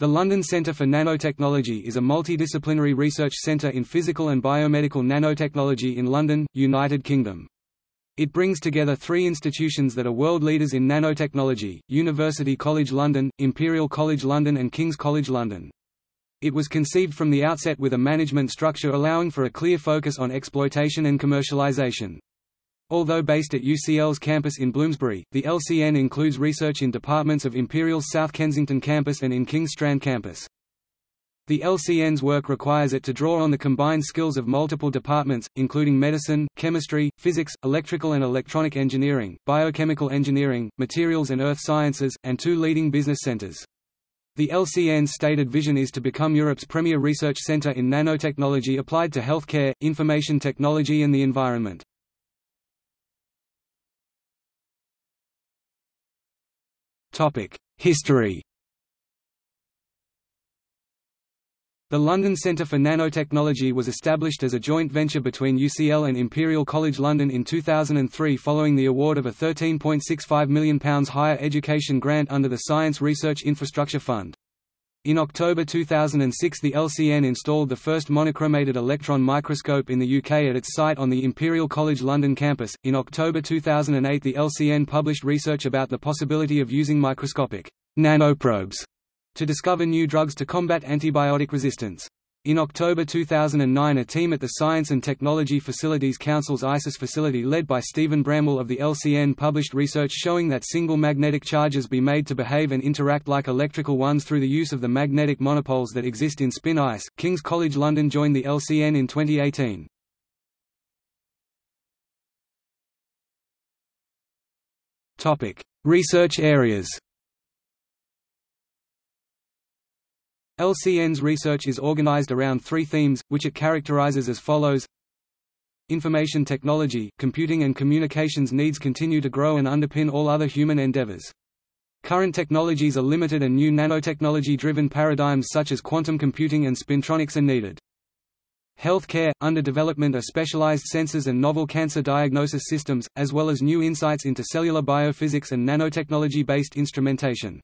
The London Centre for Nanotechnology is a multidisciplinary research centre in physical and biomedical nanotechnology in London, United Kingdom. It brings together three institutions that are world leaders in nanotechnology, University College London, Imperial College London and King's College London. It was conceived from the outset with a management structure allowing for a clear focus on exploitation and commercialization. Although based at UCL's campus in Bloomsbury, the LCN includes research in departments of Imperial's South Kensington campus and in King's Strand campus. The LCN's work requires it to draw on the combined skills of multiple departments, including medicine, chemistry, physics, electrical and electronic engineering, biochemical engineering, materials and earth sciences, and two leading business centers. The LCN's stated vision is to become Europe's premier research center in nanotechnology applied to healthcare, information technology and the environment. History The London Centre for Nanotechnology was established as a joint venture between UCL and Imperial College London in 2003 following the award of a £13.65 million higher education grant under the Science Research Infrastructure Fund. In October 2006 the LCN installed the first monochromated electron microscope in the UK at its site on the Imperial College London campus. In October 2008 the LCN published research about the possibility of using microscopic nanoprobes to discover new drugs to combat antibiotic resistance. In October 2009 a team at the Science and Technology Facilities Council's ISIS facility led by Stephen Bramwell of the LCN published research showing that single magnetic charges be made to behave and interact like electrical ones through the use of the magnetic monopoles that exist in spin ice. King's College London joined the LCN in 2018. Topic: Research areas. LCN's research is organized around three themes, which it characterizes as follows Information technology, computing and communications needs continue to grow and underpin all other human endeavors. Current technologies are limited and new nanotechnology-driven paradigms such as quantum computing and spintronics are needed. Healthcare – Under development are specialized sensors and novel cancer diagnosis systems, as well as new insights into cellular biophysics and nanotechnology-based instrumentation.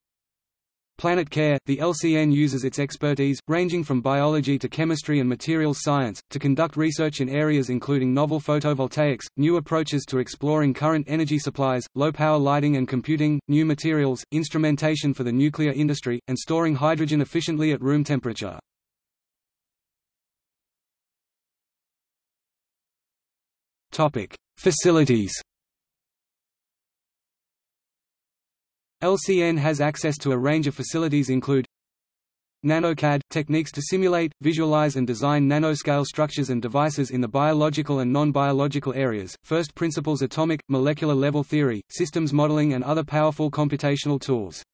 Planet Care, the LCN uses its expertise, ranging from biology to chemistry and materials science, to conduct research in areas including novel photovoltaics, new approaches to exploring current energy supplies, low-power lighting and computing, new materials, instrumentation for the nuclear industry, and storing hydrogen efficiently at room temperature. Facilities LCN has access to a range of facilities include NanoCAD – techniques to simulate, visualize and design nanoscale structures and devices in the biological and non-biological areas, first principles atomic, molecular level theory, systems modeling and other powerful computational tools.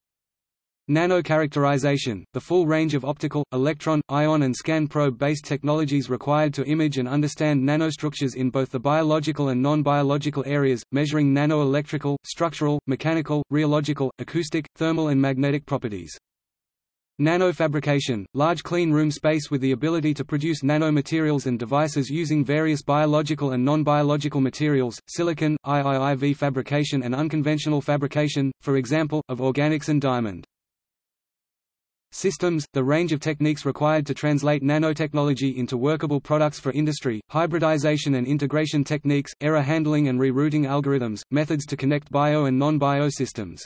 Nanocharacterization, the full range of optical, electron, ion and scan probe-based technologies required to image and understand nanostructures in both the biological and non-biological areas, measuring nanoelectrical, structural, mechanical, rheological, acoustic, thermal and magnetic properties. Nanofabrication, large clean room space with the ability to produce nanomaterials and devices using various biological and non-biological materials, silicon, IIIV fabrication and unconventional fabrication, for example, of organics and diamond. Systems, the range of techniques required to translate nanotechnology into workable products for industry, hybridization and integration techniques, error handling and rerouting algorithms, methods to connect bio and non-bio systems.